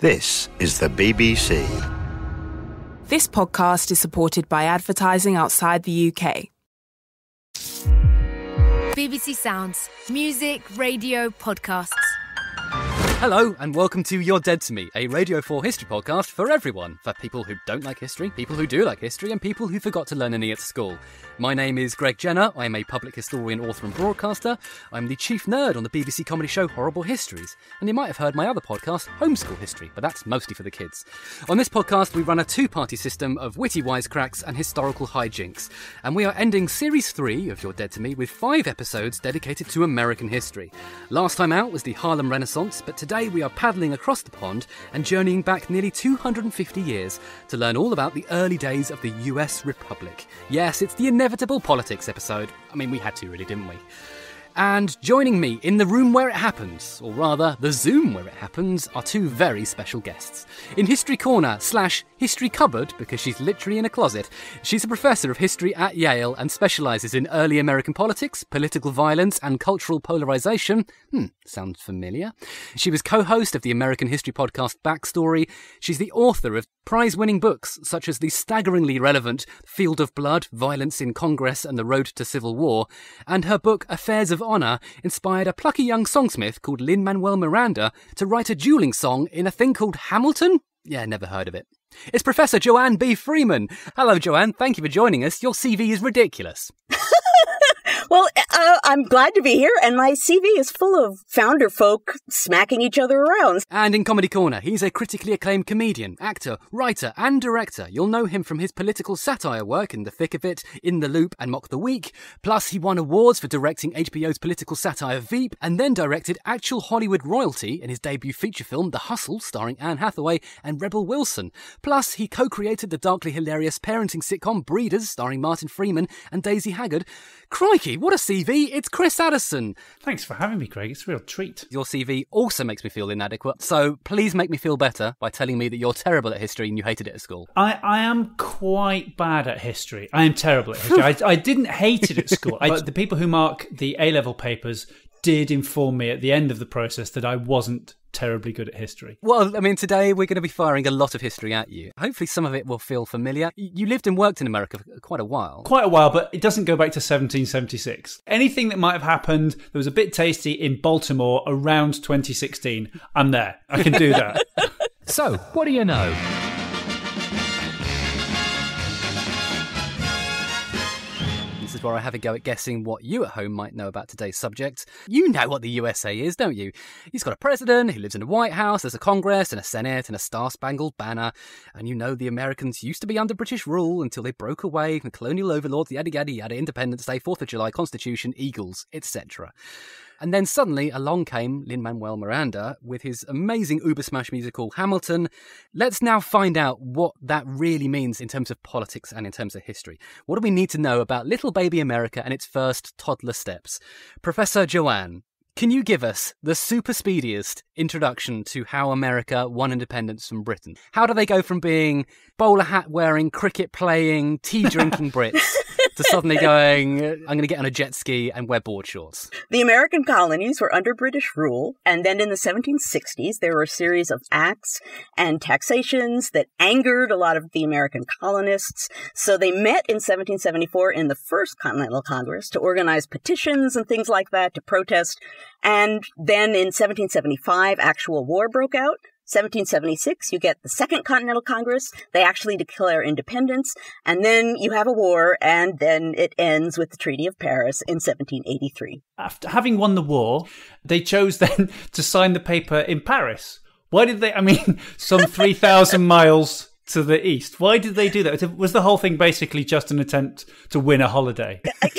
This is the BBC. This podcast is supported by advertising outside the UK. BBC Sounds. Music, radio, podcasts. Hello, and welcome to You're Dead to Me, a Radio 4 history podcast for everyone. For people who don't like history, people who do like history, and people who forgot to learn any at school. My name is Greg Jenner. I am a public historian, author, and broadcaster. I'm the chief nerd on the BBC comedy show Horrible Histories. And you might have heard my other podcast, Homeschool History, but that's mostly for the kids. On this podcast, we run a two party system of witty wisecracks and historical hijinks. And we are ending series three of You're Dead to Me with five episodes dedicated to American history. Last time out was the Harlem Renaissance, but today we are paddling across the pond and journeying back nearly 250 years to learn all about the early days of the US Republic. Yes, it's the inevitable politics episode. I mean, we had to, really, didn't we? And joining me in the room where it happens, or rather the Zoom where it happens, are two very special guests. In History Corner slash History Cupboard, because she's literally in a closet, she's a professor of history at Yale and specialises in early American politics, political violence, and cultural polarisation. Hmm, sounds familiar. She was co host of the American history podcast Backstory. She's the author of prize winning books such as the staggeringly relevant Field of Blood, Violence in Congress, and the Road to Civil War, and her book Affairs of Honor inspired a plucky young songsmith called Lin Manuel Miranda to write a dueling song in a thing called Hamilton? Yeah, never heard of it. It's Professor Joanne B. Freeman. Hello, Joanne. Thank you for joining us. Your CV is ridiculous. Well, uh, I'm glad to be here, and my CV is full of founder folk smacking each other around. And in Comedy Corner, he's a critically acclaimed comedian, actor, writer, and director. You'll know him from his political satire work in The Thick of It, In the Loop, and Mock the Week. Plus, he won awards for directing HBO's political satire Veep, and then directed actual Hollywood royalty in his debut feature film The Hustle, starring Anne Hathaway and Rebel Wilson. Plus, he co-created the darkly hilarious parenting sitcom Breeders, starring Martin Freeman and Daisy Haggard. Crikey, what a CV! It's Chris Addison. Thanks for having me, Greg. It's a real treat. Your CV also makes me feel inadequate, so please make me feel better by telling me that you're terrible at history and you hated it at school. I, I am quite bad at history. I am terrible at history. I, I didn't hate it at school. I, but the people who mark the A level papers did inform me at the end of the process that I wasn't terribly good at history. Well, I mean, today we're going to be firing a lot of history at you. Hopefully, some of it will feel familiar. You lived and worked in America for quite a while. Quite a while, but it doesn't go back to 1776. Anything that might have happened that was a bit tasty in Baltimore around 2016, I'm there. I can do that. so, what do you know? Is where I have a go at guessing what you at home might know about today's subject. You know what the USA is, don't you? He's got a president who lives in a White House, there's a Congress and a Senate and a Star Spangled Banner, and you know the Americans used to be under British rule until they broke away from colonial overlords, yada yada yada, Independence Day, 4th of July, Constitution, Eagles, etc. And then suddenly along came Lin Manuel Miranda with his amazing Uber Smash musical Hamilton. Let's now find out what that really means in terms of politics and in terms of history. What do we need to know about little baby America and its first toddler steps? Professor Joanne, can you give us the super speediest introduction to how America won independence from Britain? How do they go from being bowler hat wearing, cricket playing, tea drinking Brits to suddenly going, I'm going to get on a jet ski and wear board shorts? The American colonies were under British rule, and then in the 1760s, there were a series of acts and taxations that angered a lot of the American colonists. So they met in 1774 in the First Continental Congress to organize petitions and things like that to protest. And then in 1775, actual war broke out. 1776, you get the Second Continental Congress. They actually declare independence. And then you have a war, and then it ends with the Treaty of Paris in 1783. After having won the war, they chose then to sign the paper in Paris. Why did they? I mean, some 3,000 miles to the east. Why did they do that? Was the whole thing basically just an attempt to win a holiday?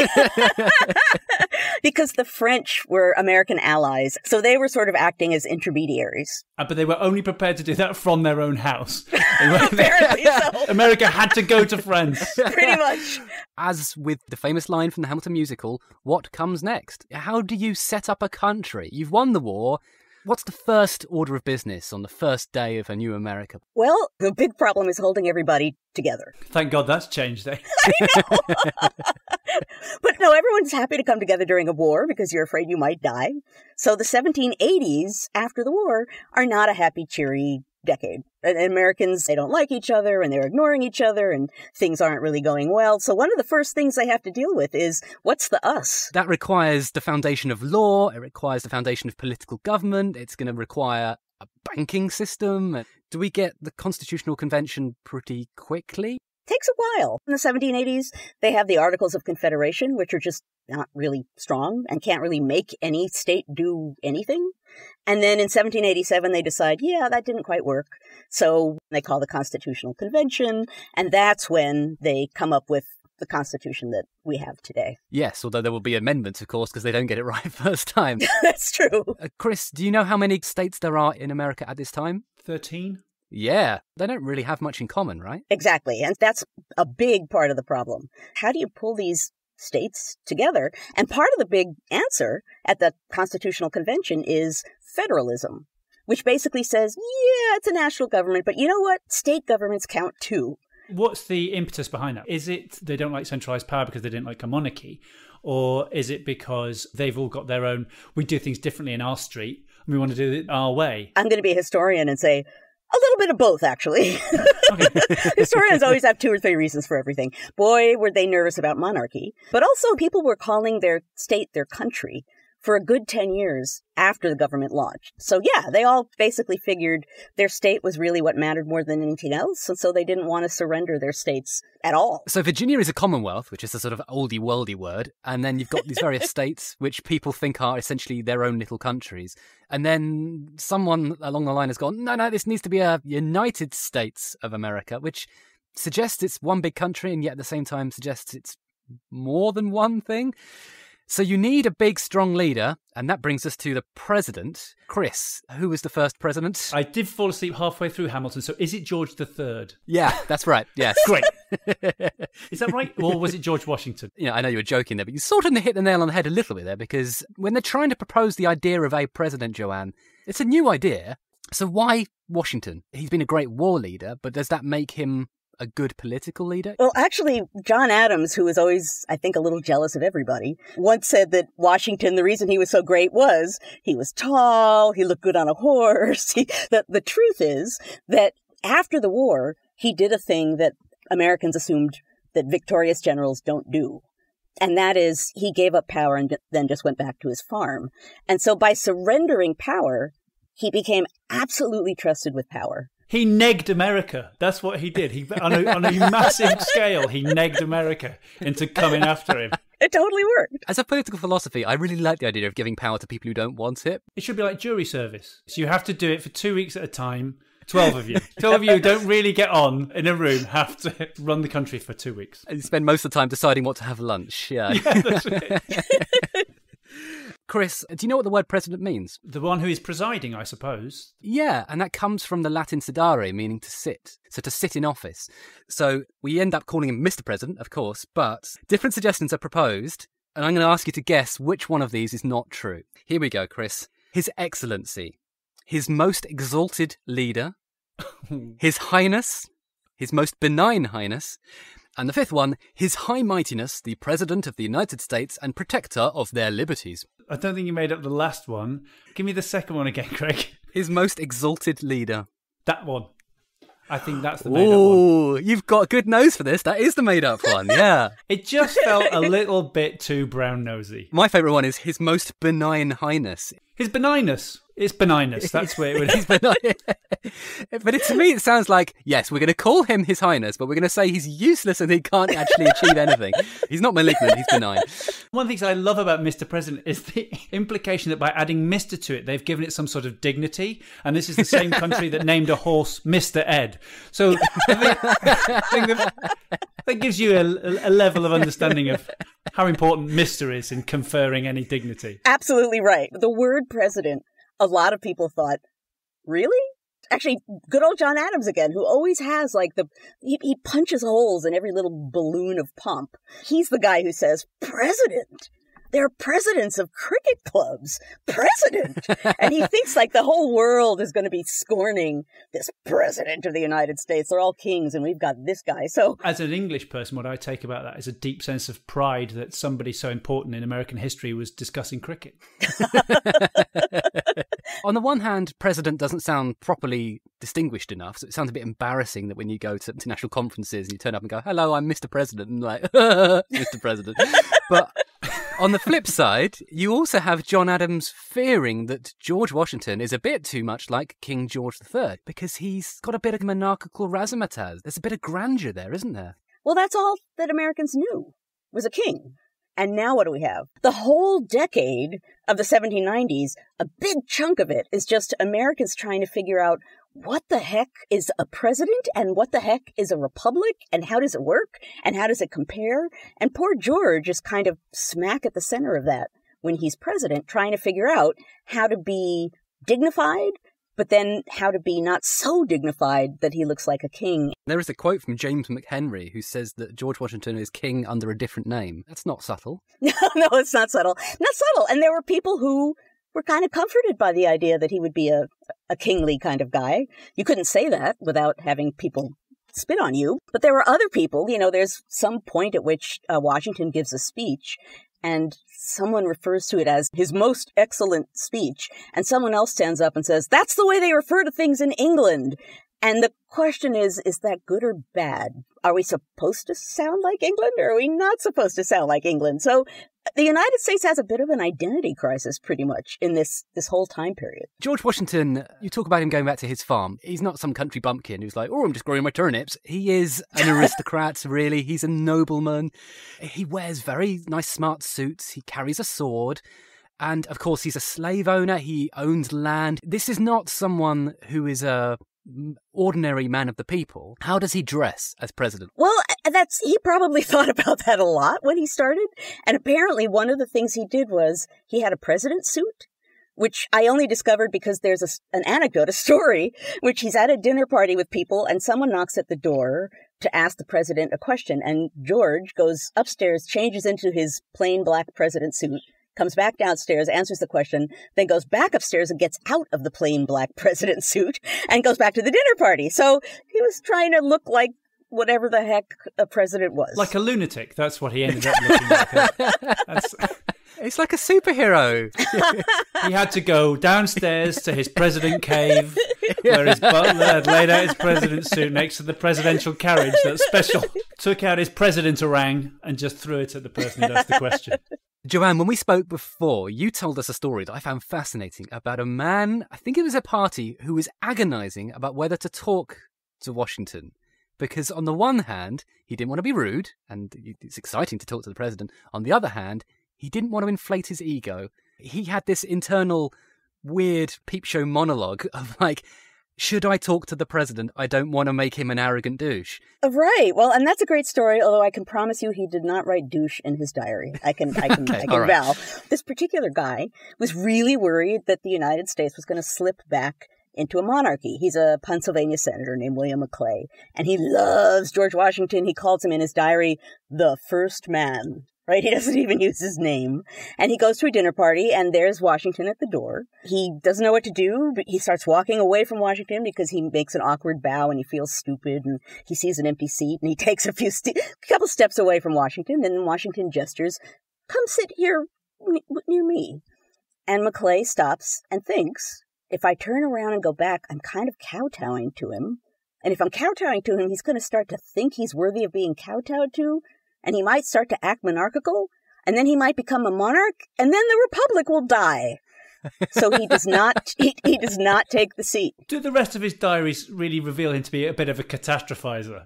because the French were American allies, so they were sort of acting as intermediaries. Uh, but they were only prepared to do that from their own house. Apparently so. America had to go to France. Pretty much. As with the famous line from the Hamilton musical, what comes next? How do you set up a country? You've won the war. What's the first order of business on the first day of a new America? Well, the big problem is holding everybody together. Thank God that's changed, eh? but no, everyone's happy to come together during a war because you're afraid you might die. So the 1780s, after the war, are not a happy, cheery decade. And Americans, they don't like each other and they're ignoring each other and things aren't really going well. So one of the first things they have to deal with is what's the us? That requires the foundation of law, it requires the foundation of political government, it's going to require a banking system. Do we get the Constitutional Convention pretty quickly? Takes a while. In the 1780s, they have the Articles of Confederation, which are just not really strong and can't really make any state do anything. And then in 1787, they decide, yeah, that didn't quite work. So they call the Constitutional Convention, and that's when they come up with the Constitution that we have today. Yes, although there will be amendments, of course, because they don't get it right first time. that's true. Uh, Chris, do you know how many states there are in America at this time? 13? Yeah, they don't really have much in common, right? Exactly. And that's a big part of the problem. How do you pull these states together? And part of the big answer at the Constitutional Convention is federalism, which basically says, yeah, it's a national government, but you know what? State governments count too. What's the impetus behind that? Is it they don't like centralized power because they didn't like a monarchy? Or is it because they've all got their own, we do things differently in our street and we want to do it our way? I'm going to be a historian and say, a little bit of both, actually. Historians always have two or three reasons for everything. Boy, were they nervous about monarchy. But also, people were calling their state their country for a good 10 years after the government launched. So yeah, they all basically figured their state was really what mattered more than anything else. And so they didn't want to surrender their states at all. So Virginia is a commonwealth, which is a sort of oldie worldy word. And then you've got these various states, which people think are essentially their own little countries. And then someone along the line has gone, no, no, this needs to be a United States of America, which suggests it's one big country and yet at the same time suggests it's more than one thing. So you need a big, strong leader, and that brings us to the president. Chris, who was the first president? I did fall asleep halfway through Hamilton, so is it George III? Yeah, that's right. Yes. Great. is that right? Or was it George Washington? You know, I know you were joking there, but you sort of hit the nail on the head a little bit there because when they're trying to propose the idea of a president, Joanne, it's a new idea. So why Washington? He's been a great war leader, but does that make him a good political leader? Well, actually, John Adams, who was always, I think, a little jealous of everybody, once said that Washington, the reason he was so great was he was tall, he looked good on a horse. He, the, the truth is that after the war, he did a thing that Americans assumed that victorious generals don't do. And that is, he gave up power and then just went back to his farm. And so by surrendering power, he became absolutely trusted with power. He negged America. That's what he did. He on a, on a massive scale, he negged America into coming after him. It totally worked. As a political philosophy, I really like the idea of giving power to people who don't want it. It should be like jury service. So you have to do it for two weeks at a time. 12 of you. 12 of you who don't really get on in a room have to run the country for two weeks. And spend most of the time deciding what to have lunch. Yeah. Yeah, that's it. Chris, do you know what the word president means? The one who is presiding, I suppose. Yeah, and that comes from the Latin sedere, meaning to sit. So to sit in office. So we end up calling him Mr. President, of course, but different suggestions are proposed, and I'm going to ask you to guess which one of these is not true. Here we go, Chris. His Excellency, His Most Exalted Leader, His Highness, His Most Benign Highness, and the fifth one, His High Mightiness, the President of the United States and Protector of their Liberties. I don't think you made up the last one. Give me the second one again, Greg. His Most Exalted Leader. That one. I think that's the made up one. Ooh, you've got a good nose for this. That is the made up one, yeah. It just felt a little bit too brown nosy. My favourite one is His Most Benign Highness. His benignus. It's benignus. That's where it would He's benign. but it, to me, it sounds like, yes, we're going to call him His Highness, but we're going to say he's useless and he can't actually achieve anything. He's not malignant, he's benign. One of the things I love about Mr. President is the implication that by adding Mr. to it, they've given it some sort of dignity. And this is the same country that named a horse Mr. Ed. So I think, I think that, that gives you a, a level of understanding of how important Mr. is in conferring any dignity. Absolutely right. The word president, a lot of people thought, really? Actually, good old John Adams again, who always has like the, he, he punches holes in every little balloon of pump. He's the guy who says, president. They're presidents of cricket clubs. President! and he thinks like the whole world is going to be scorning this president of the United States. They're all kings and we've got this guy. So As an English person, what I take about that is a deep sense of pride that somebody so important in American history was discussing cricket. On the one hand, president doesn't sound properly distinguished enough, so it sounds a bit embarrassing that when you go to international conferences and you turn up and go, "Hello, I'm Mr. President," and like, "Mr. President," but on the flip side, you also have John Adams fearing that George Washington is a bit too much like King George III because he's got a bit of monarchical razzmatazz. There's a bit of grandeur there, isn't there? Well, that's all that Americans knew was a king. And now what do we have? The whole decade of the 1790s, a big chunk of it is just Americans trying to figure out what the heck is a president and what the heck is a republic and how does it work and how does it compare? And poor George is kind of smack at the center of that when he's president, trying to figure out how to be dignified, but then how to be not so dignified that he looks like a king. There is a quote from James McHenry who says that George Washington is king under a different name. That's not subtle. No, no, it's not subtle. Not subtle. And there were people who were kind of comforted by the idea that he would be a, a kingly kind of guy. You couldn't say that without having people spit on you. But there were other people, you know, there's some point at which uh, Washington gives a speech and someone refers to it as his most excellent speech. And someone else stands up and says, that's the way they refer to things in England. And the question is, is that good or bad? Are we supposed to sound like England or are we not supposed to sound like England? So uh, the United States has a bit of an identity crisis pretty much in this, this whole time period. George Washington, you talk about him going back to his farm. He's not some country bumpkin who's like, oh, I'm just growing my turnips. He is an aristocrat, really. He's a nobleman. He wears very nice, smart suits. He carries a sword. And of course, he's a slave owner. He owns land. This is not someone who is a ordinary man of the people. How does he dress as president? Well, that's he probably thought about that a lot when he started. And apparently one of the things he did was he had a president suit which I only discovered because there's a, an anecdote, a story, which he's at a dinner party with people and someone knocks at the door to ask the president a question. And George goes upstairs, changes into his plain black president suit, comes back downstairs, answers the question, then goes back upstairs and gets out of the plain black president suit and goes back to the dinner party. So he was trying to look like whatever the heck a president was. Like a lunatic. That's what he ended up looking like. That's... It's like a superhero. he had to go downstairs to his president cave, where his butler had laid out his president suit next to the presidential carriage that's special. Took out his president orang and just threw it at the person who asked the question. Joanne, when we spoke before, you told us a story that I found fascinating about a man, I think it was a party, who was agonizing about whether to talk to Washington. Because on the one hand, he didn't want to be rude, and it's exciting to talk to the president. On the other hand, he didn't want to inflate his ego. He had this internal weird peep show monologue of like, should I talk to the president? I don't want to make him an arrogant douche. Uh, right. Well, and that's a great story. Although I can promise you, he did not write douche in his diary. I can, I can, okay, I can right. vow. This particular guy was really worried that the United States was going to slip back into a monarchy. He's a Pennsylvania senator named William Maclay, and he loves George Washington. He calls him in his diary the first man right? He doesn't even use his name. And he goes to a dinner party and there's Washington at the door. He doesn't know what to do, but he starts walking away from Washington because he makes an awkward bow and he feels stupid and he sees an empty seat and he takes a few st- couple steps away from Washington and Washington gestures, "Come sit here near me." And Maclay stops and thinks, if I turn around and go back, I'm kind of kowtowing to him. And if I'm kowtowing to him, he's going to start to think he's worthy of being kowtowed to and he might start to act monarchical, and then he might become a monarch, and then the republic will die. so he does not he, he does not take the seat. Do the rest of his diaries really reveal him to be a bit of a catastrophizer?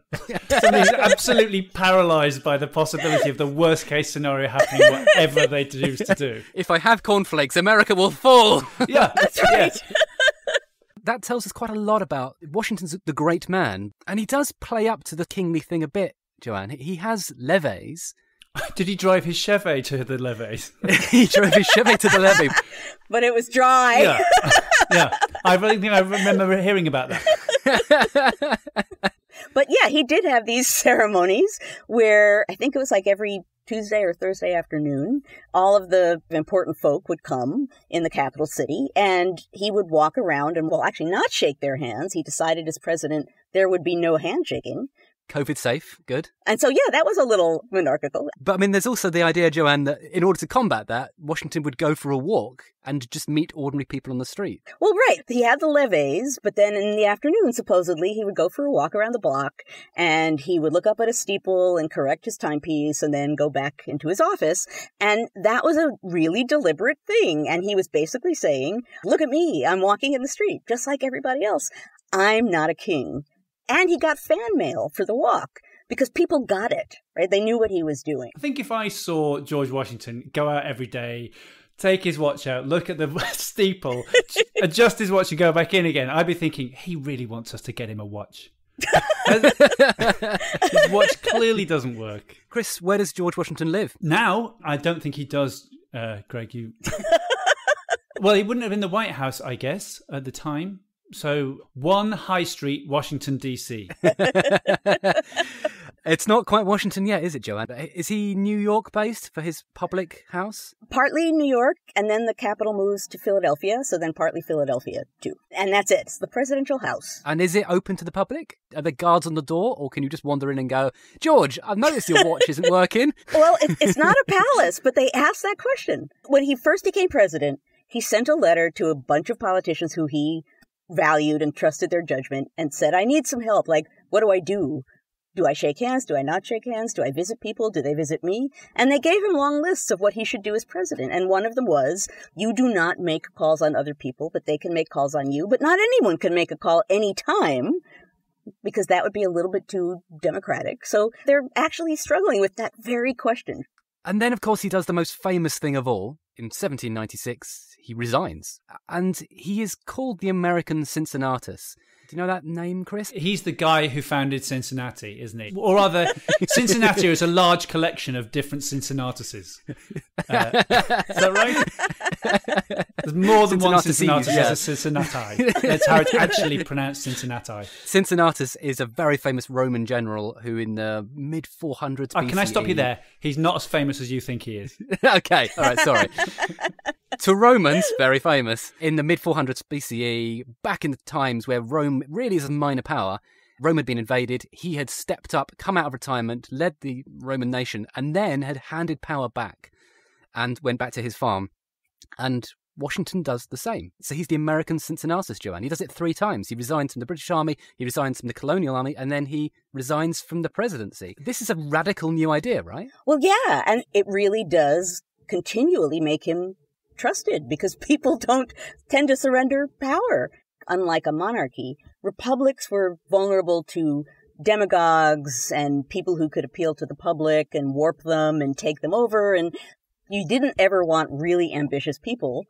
Somebody who's absolutely paralyzed by the possibility of the worst case scenario happening, whatever they choose to do. If I have cornflakes, America will fall. Yeah, that's right. Yeah. That tells us quite a lot about Washington's the great man, and he does play up to the kingly thing a bit Joanne. He has levees. Did he drive his Chevy to the levees? he drove his Chevy to the levee. But it was dry. Yeah. yeah. I really think I remember hearing about that. but yeah, he did have these ceremonies where I think it was like every Tuesday or Thursday afternoon, all of the important folk would come in the capital city and he would walk around and, well, actually not shake their hands. He decided as president there would be no handshaking. COVID safe, good. And so, yeah, that was a little monarchical. But I mean, there's also the idea, Joanne, that in order to combat that, Washington would go for a walk and just meet ordinary people on the street. Well, right. He had the levees, but then in the afternoon, supposedly, he would go for a walk around the block and he would look up at a steeple and correct his timepiece and then go back into his office. And that was a really deliberate thing. And he was basically saying, look at me. I'm walking in the street just like everybody else. I'm not a king. And he got fan mail for the walk because people got it, right? They knew what he was doing. I think if I saw George Washington go out every day, take his watch out, look at the steeple, adjust his watch and go back in again, I'd be thinking, he really wants us to get him a watch. his watch clearly doesn't work. Chris, where does George Washington live? Now, I don't think he does, uh, Greg. You. well, he wouldn't have been in the White House, I guess, at the time. So, one High Street, Washington, D.C. it's not quite Washington yet, is it, Joanne? Is he New York based for his public house? Partly New York, and then the capital moves to Philadelphia, so then partly Philadelphia, too. And that's it. It's the presidential house. And is it open to the public? Are there guards on the door, or can you just wander in and go, George, I've noticed your watch isn't working? well, it, it's not a palace, but they asked that question. When he first became president, he sent a letter to a bunch of politicians who he valued and trusted their judgment and said, I need some help. Like, what do I do? Do I shake hands? Do I not shake hands? Do I visit people? Do they visit me? And they gave him long lists of what he should do as president. And one of them was, you do not make calls on other people, but they can make calls on you. But not anyone can make a call anytime because that would be a little bit too democratic. So they're actually struggling with that very question. And then, of course, he does the most famous thing of all. In 1796, he resigns. And he is called the American Cincinnatus. Do you know that name, Chris? He's the guy who founded Cincinnati, isn't he? Or rather, Cincinnati is a large collection of different Cincinnatuses. Uh, is that right? There's more than one Cincinnatus. Yeah. There's a Cincinnati. That's how it's actually pronounced Cincinnati. Cincinnatus is a very famous Roman general who, in the mid 400s, oh, can I stop you there? He's not as famous as you think he is. okay, all right, sorry. To Romans, very famous. In the mid 400s BCE, back in the times where Rome really is a minor power, Rome had been invaded. He had stepped up, come out of retirement, led the Roman nation, and then had handed power back and went back to his farm. And Washington does the same. So he's the American Cincinnatus, Joanne. He does it three times. He resigns from the British Army, he resigns from the colonial army, and then he resigns from the presidency. This is a radical new idea, right? Well, yeah, and it really does continually make him trusted because people don't tend to surrender power. Unlike a monarchy, republics were vulnerable to demagogues and people who could appeal to the public and warp them and take them over. And you didn't ever want really ambitious people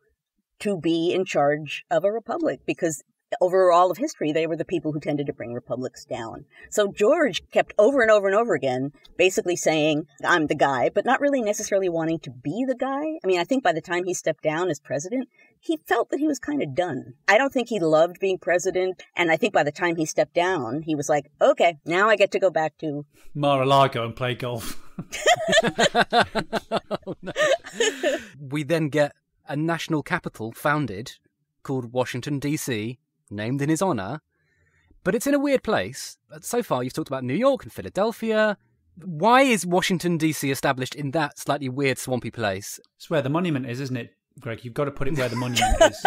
to be in charge of a republic because over all of history, they were the people who tended to bring republics down. So George kept over and over and over again, basically saying, I'm the guy, but not really necessarily wanting to be the guy. I mean, I think by the time he stepped down as president, he felt that he was kind of done. I don't think he loved being president. And I think by the time he stepped down, he was like, okay, now I get to go back to Mar-a-Lago and play golf. oh, no. we then get a national capital founded called Washington, D.C., named in his honor. But it's in a weird place. So far, you've talked about New York and Philadelphia. Why is Washington, D.C. established in that slightly weird, swampy place? It's where the monument is, isn't it, Greg? You've got to put it where the monument is.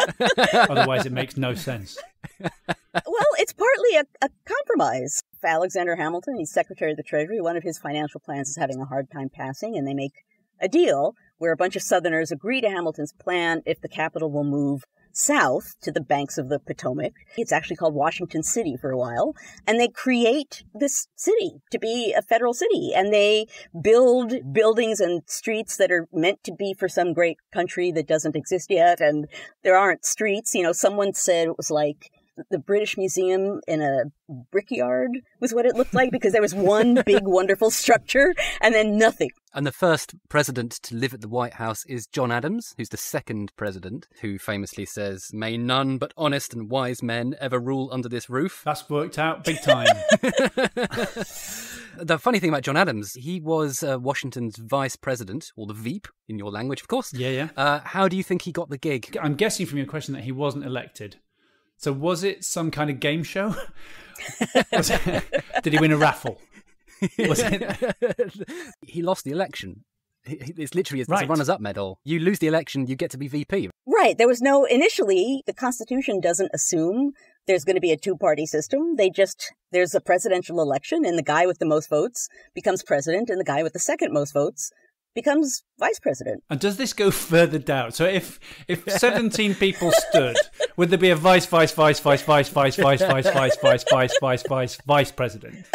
Otherwise, it makes no sense. well, it's partly a, a compromise. Alexander Hamilton, he's Secretary of the Treasury. One of his financial plans is having a hard time passing, and they make a deal where a bunch of Southerners agree to Hamilton's plan if the capital will move south to the banks of the Potomac. It's actually called Washington City for a while. And they create this city to be a federal city. And they build buildings and streets that are meant to be for some great country that doesn't exist yet. And there aren't streets. You know, someone said it was like the British Museum in a brickyard was what it looked like because there was one big wonderful structure and then nothing. And the first president to live at the White House is John Adams, who's the second president, who famously says, May none but honest and wise men ever rule under this roof. That's worked out big time. the funny thing about John Adams, he was uh, Washington's vice president, or the Veep in your language, of course. yeah, yeah. Uh, how do you think he got the gig? I'm guessing from your question that he wasn't elected. So was it some kind of game show? It- did he win a raffle? Was it? he lost the election. He- he- It's literally it's a Right. runners-up medal. You lose the election, you get to be VP. Right. There was no, initially, the Constitution doesn't assume there's going to be a two party system. They just, there's a presidential election and the guy with the most votes becomes president and the guy with the second most votes becomes vice president. And does this go further down? So if if 17 people stood, would there be a vice, vice, vice, vice, vice, vice, vice, vice, vice, vice, vice, vice, vice, vice president?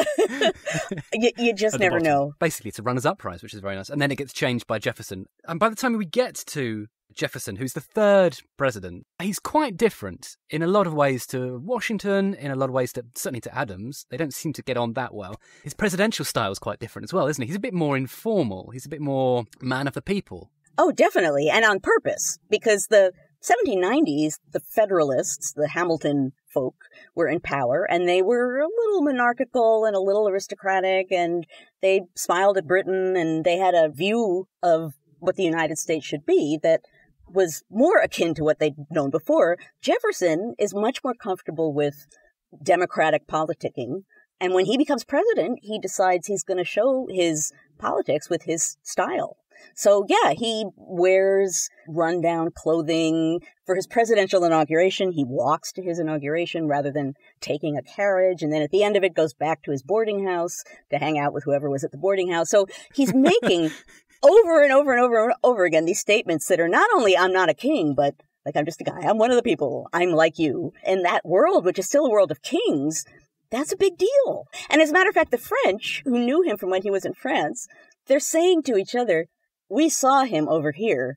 You, you just never know. Basically, it's a runners-up prize, which is very nice. And then it gets changed by Jefferson. And by the time we get to Jefferson, who's the third president, he's quite different in a lot of ways to Washington, in a lot of ways to certainly to Adams. They don't seem to get on that well. His presidential style is quite different as well, isn't he? He's a bit more informal. He's a bit more man of the people. Oh, definitely. And on purpose, because the 1790s, the Federalists, the Hamilton folk, were in power and they were a little monarchical and a little aristocratic and they smiled at Britain and they had a view of what the United States should be that was more akin to what they'd known before. Jefferson is much more comfortable with democratic politicking. And when he becomes president, he decides he's going to show his politics with his style. So yeah, he wears rundown clothing for his presidential inauguration. He walks to his inauguration rather than taking a carriage. And then at the end of it goes back to his boarding house to hang out with whoever was at the boarding house. So he's making over and over and over and over again these statements that are not only I'm not a king, but like I'm just a guy. I'm one of the people. I'm like you. In that world, which is still a world of kings, that's a big deal. And as a matter of fact, the French, who knew him from when he was in France, they're saying to each other, we saw him over here.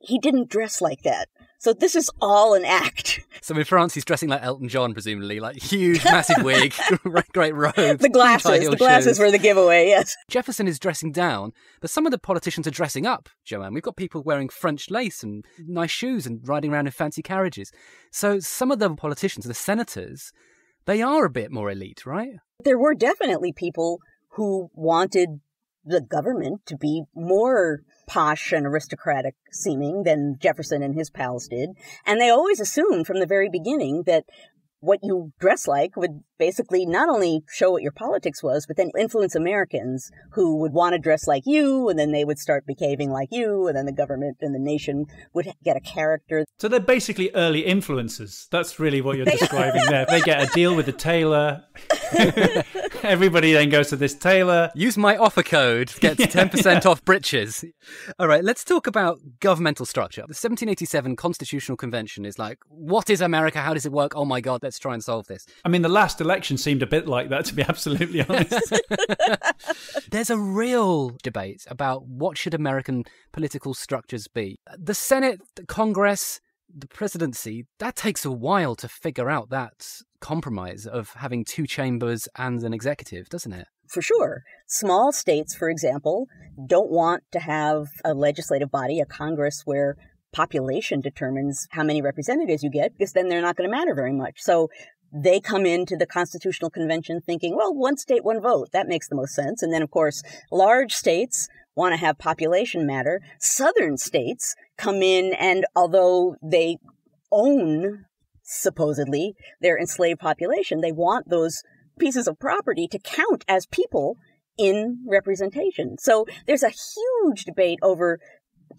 He didn't dress like that. So this is all an act. So in France, he's dressing like Elton John, presumably, like huge, massive wig, great robes, The glasses, the glasses were the giveaway, yes. Jefferson is dressing down, but some of the politicians are dressing up, Joanne. We've got people wearing French lace and nice shoes and riding around in fancy carriages. So some of the politicians, the senators, they are a bit more elite, right? There were definitely people who wanted the government to be more posh and aristocratic seeming than Jefferson and his pals did. And they always assumed from the very beginning that what you dress like would basically not only show what your politics was, but then influence Americans who would want to dress like you, and then they would start behaving like you, and then the government and the nation would get a character. So they're basically early influencers. That's really what you're describing there. They get a deal with the tailor. Everybody then goes to this tailor. Use my offer code, gets 10% off breeches. All right, let's talk about governmental structure. The 1787 Constitutional Convention is like, what is America? How does it work? Oh my God, let's try and solve this. I mean, the last election seemed a bit like that, to be absolutely honest. There's a real debate about what should American political structures be. The Senate, the Congress, the presidency, that takes a while to figure out that compromise of having two chambers and an executive, doesn't it? for sure. Small states, for example, don't want to have a legislative body, a Congress, where population determines how many representatives you get, because then they're not going to matter very much. So they come into the Constitutional Convention thinking, well, one state, one vote. That makes the most sense. And then, of course, large states want to have population matter. Southern states come in and although they own supposedly their enslaved population, they want those pieces of property to count as people in representation. So there's a huge debate over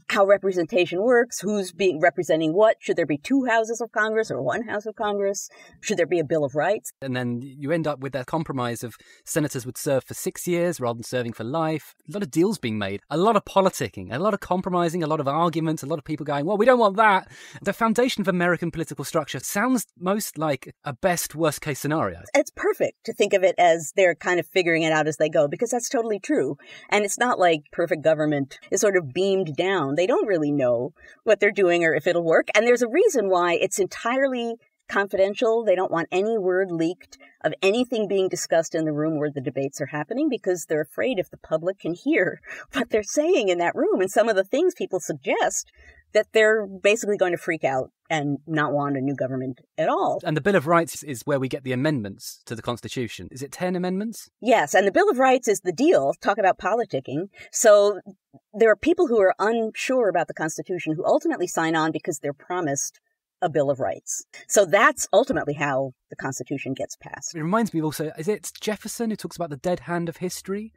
how representation works, who's being representing what. Should there be two houses of Congress or one house of Congress? Should there be a Bill of Rights? And then you end up with that compromise of senators would serve for six years rather than serving for life. A lot of deals being made, a lot of politicking, a lot of compromising, a lot of arguments, a lot of people going, well, we don't want that. The foundation of American political structure sounds most like a best worst case scenario. It's perfect to think of it as they're kind of figuring it out as they go because that's totally true. And it's not like perfect government is sort of beamed down. They don't really know what they're doing or if it'll work. And there's a reason why it's entirely confidential. They don't want any word leaked of anything being discussed in the room where the debates are happening because they're afraid if the public can hear what they're saying in that room and some of the things people suggest that they're basically going to freak out and not want a new government at all. And the Bill of Rights is where we get the amendments to the Constitution. Is it 10 amendments? Yes, and the Bill of Rights is the deal. Talk about politicking. So there are people who are unsure about the Constitution who ultimately sign on because they're promised a Bill of Rights. So that's ultimately how the Constitution gets passed. It reminds me also, is it Jefferson who talks about the dead hand of history?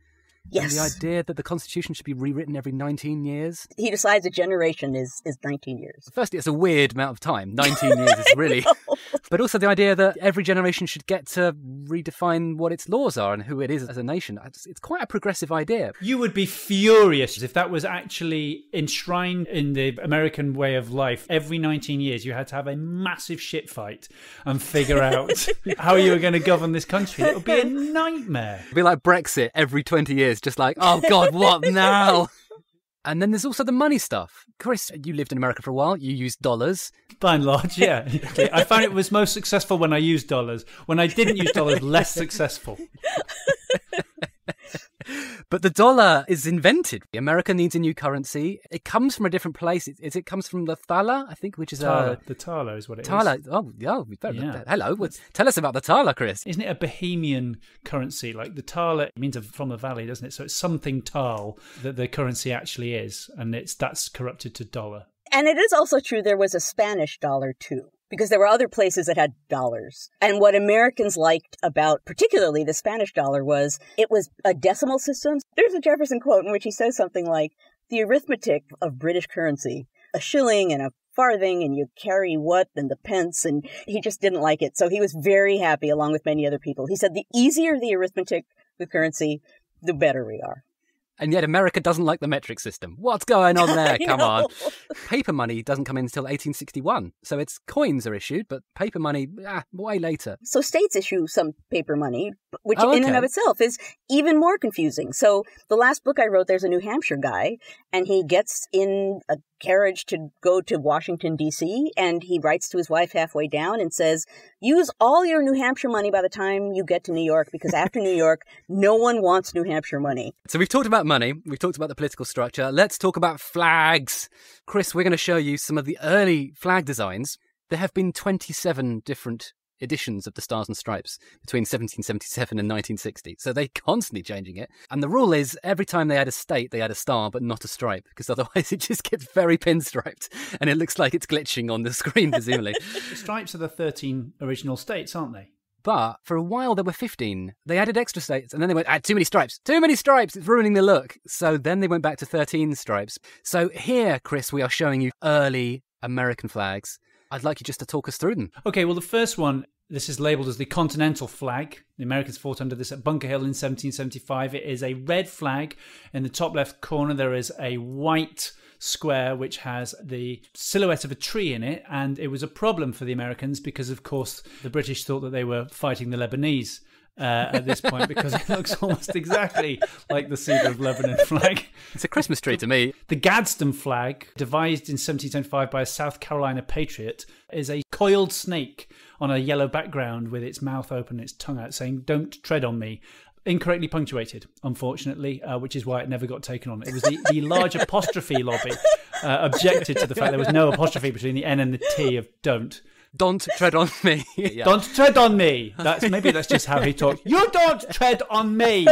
Yes. And the idea that the Constitution should be rewritten every 19 years. He decides a generation is, is 19 years. Firstly, it's a weird amount of time. 19 years is really. But also the idea that every generation should get to redefine what its laws are and who it is as a nation. It's, quite a progressive idea. You would be furious if that was actually enshrined in the American way of life. Every 19 years, you had to have a massive shit fight and figure out how you were going to govern this country. It would be a nightmare. It'd be like Brexit every 20 years, just like, oh God, what now? And then there's also the money stuff. Chris, you lived in America for a while. You used dollars. By and large, yeah. I found it was most successful when I used dollars. When I didn't use dollars, less successful. But the dollar is invented. America needs a new currency. It comes from a different place. It, it, it comes from the thala, I think, which is Thaler. a The Thaler is what it is. thala. Oh, oh, we Yeah. Hello. What's, tell us about the thala, Chris. Isn't it a Bohemian currency? Like the Thaler means from the valley, doesn't it? So it's something Tal that the currency actually is, and it's that's corrupted to dollar. And it is also true there was a Spanish dollar too, because there were other places that had dollars. And what Americans liked about particularly the Spanish dollar was it was a decimal system. There's a Jefferson quote in which he says something like, the arithmetic of British currency, a shilling and a farthing and you carry what and the pence and he just didn't like it. So he was very happy along with many other people. He said the easier the arithmetic the currency, the better we are. And yet America doesn't like the metric system. What's going on there? Come on. Paper money doesn't come in until 1861. So it's coins are issued, but paper money, ah, way later. So states issue some paper money, which Oh, in and of itself is even more confusing. So the last book I wrote, there's a New Hampshire guy, and he gets in a carriage to go to Washington D.C. and he writes to his wife halfway down and says, "Use all your New Hampshire money by the time you get to New York, because after New York, no one wants New Hampshire money." So we've talked about money, we've talked about the political structure. Let's talk about flags. Chris, we're going to show you some of the early flag designs. There have been 27 different editions of the Stars and Stripes between 1777 and 1960. So they're constantly changing it. And the rule is every time they add a state, they add a star, but not a stripe, because otherwise it just gets very pinstriped and it looks like it's glitching on the screen, presumably. Stripes are the 13 original states, aren't they? But for a while there were 15. They added extra states and then they went, add too many stripes. Too many stripes. It's ruining the look. So then they went back to 13 stripes. So here, Chris, we are showing you early American flags. I'd like you just to talk us through them. Okay, well, the first one, this is labeled as the Continental flag. The Americans fought under this at Bunker Hill in 1775. It is a red flag. In the top left corner, there is a white square which has the silhouette of a tree in it. And it was a problem for the Americans because, of course, the British thought that they were fighting the Lebanese. Uh, at this point, because it looks almost exactly like the Cedar of Lebanon flag. It's a Christmas tree to me. The Gadsden flag, devised in 1775 by a South Carolina patriot, is a coiled snake on a yellow background with its mouth open, its tongue out, saying, Don't tread on me. Incorrectly punctuated, unfortunately, uh, which is why it never got taken on. It was the, the large apostrophe lobby uh, objected to the fact there was no apostrophe between the N and the T of don't. Don't tread on me. Yeah. Don't tread on me. That's maybe that's just how he talks. You don't tread on me.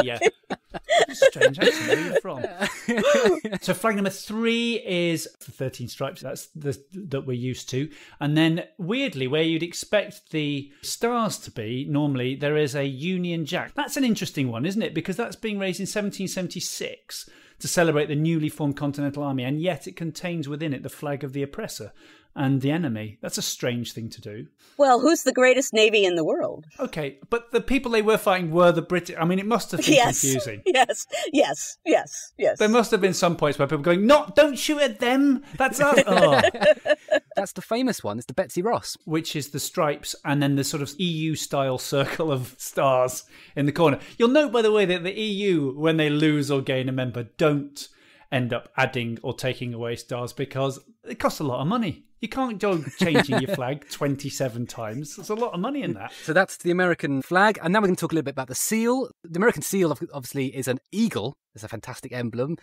Strange accent. Where are you from? so flag number three is the thirteen stripes. That's the that we're used to. And then weirdly, where you'd expect the stars to be, normally there is a Union Jack. That's an interesting one, isn't it? Because that's being raised in 1776 to celebrate the newly formed Continental Army, and yet it contains within it the flag of the oppressor and the enemy. That's a strange thing to do. Well, who's the greatest navy in the world? Okay, but the people they were fighting were the British. I mean, it must have been yes, confusing. yes, yes, yes, yes. There must have been some points where people going, "Not, don't shoot at them. That's us." oh. That's the famous one. It's the Betsy Ross. Which is the stripes and then the sort of EU style circle of stars in the corner. You'll note, by the way, that the EU, when they lose or gain a member, don't end up adding or taking away stars because it costs a lot of money. You can't go changing your flag 27 times. There's a lot of money in that. So that's the American flag. And now we're going to talk a little bit about the seal. The American seal, obviously, is an eagle. It's a fantastic emblem.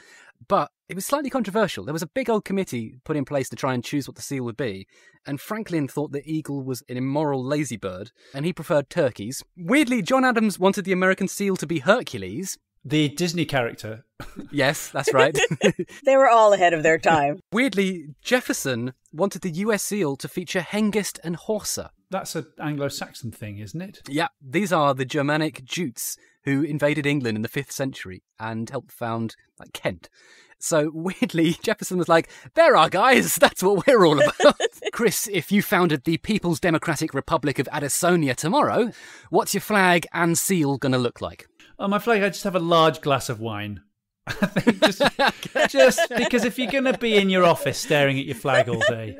But it was slightly controversial. There was a big old committee put in place to try and choose what the seal would be. And Franklin thought the eagle was an immoral lazy bird, and he preferred turkeys. Weirdly, John Adams wanted the American seal to be Hercules. The Disney character. Yes, that's right. They were all ahead of their time. Weirdly, Jefferson wanted the US seal to feature Hengist and Horsa. That's an Anglo Saxon thing, isn't it? Yeah, these are the Germanic Jutes who invaded England in the 5th century and helped found like Kent. So weirdly, Jefferson was like, "There are guys. That's what we're all about." Chris, if you founded the People's Democratic Republic of Addisonia tomorrow, what's your flag and seal going to look like? On my flag, I just have a large glass of wine. I think just, just because if you're going to be in your office staring at your flag all day,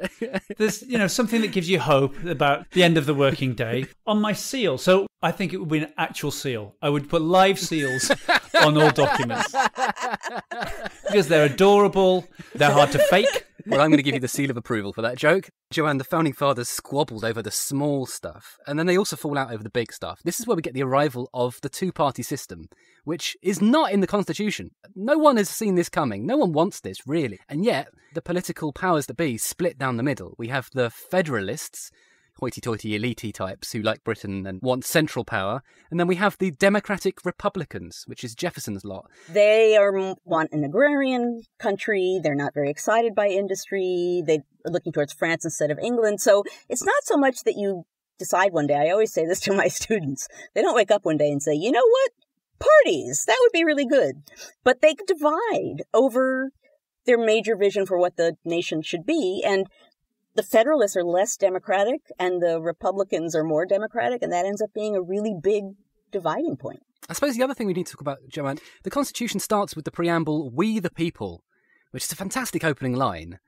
there's you know something that gives you hope about the end of the working day. On my seal, so I think it would be an actual seal. I would put live seals on all documents because they're adorable. They're hard to fake. Well, I'm going to give you the seal of approval for that joke. Joanne, the founding fathers squabbled over the small stuff, and then they also fall out over the big stuff. This is where we get the arrival of the two party system, which is not in the Constitution. No one has seen this coming. No one wants this, really. And yet, the political powers that be split down the middle. We have the Federalists, hoity toity elite types who like Britain and want central power. And then we have the Democratic Republicans, which is Jefferson's lot. They are want an agrarian country. They're not very excited by industry. They are looking towards France instead of England. So it's not so much that you decide one day. I always say this to my students. They don't wake up one day and say, you know what? Parties. That would be really good. But they divide over their major vision for what the nation should be. And the Federalists are less democratic and the Republicans are more democratic. And that ends up being a really big dividing point. I suppose the other thing we need to talk about, Joanne, the Constitution starts with the preamble, We the People, which is a fantastic opening line.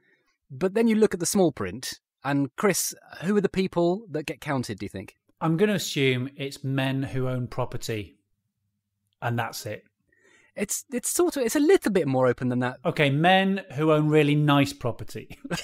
But then you look at the small print, and Chris, who are the people that get counted, do you think? I'm going to assume it's men who own property, and that's it. It's it's sort of it's a little bit more open than that. Okay, men who own really nice property.